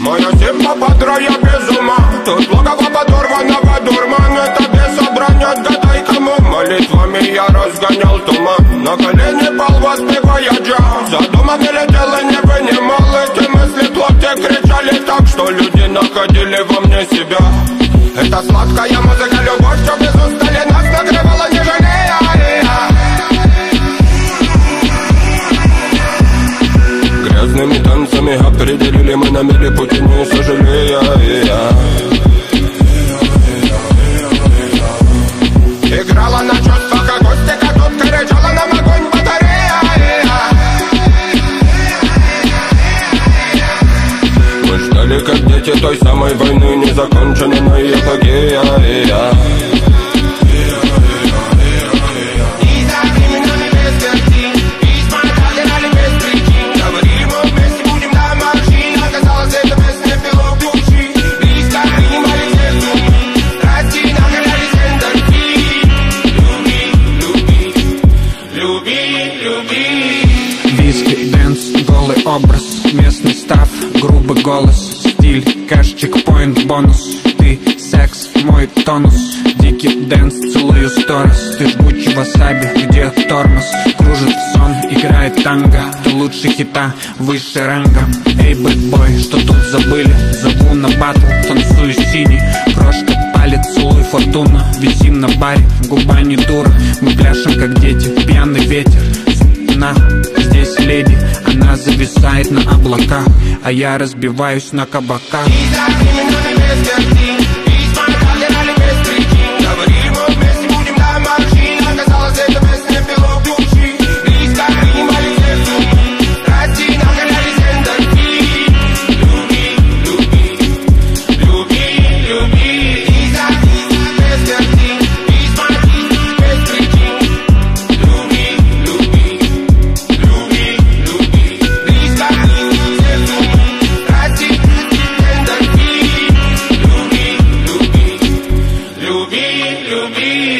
Моя земля под рая без ума Тут логово подорванного дурмана Это без собрания, отгадай кому Молитвами я разгонял туман На колени по Это сладкая музыка, любовь, что без устали Нас накрывала, не жалея Грязными танцами определили мы на миле пути, не сожалея Trakcie tej samej wojny nie zakończono na jej epogeja Местный stuff, грубый голос Стиль, кэш, checkpoint, бонус. Ты, секс, мой тонус Дикий dance, целую сторис. Ты жгучий васаби, где тормоз? Кружит сон, играет танго Ты лучше хита, выше ранга. Эй, bad boy, что тут забыли? Зову на батл, танцую синий. Крошка палец, целуй фортуна Висим на баре, губа не дура Мы пляшем, как дети, пьяный ветер зависает на облаках А я разбиваюсь на кабаках. И за временами без картин to Lumine.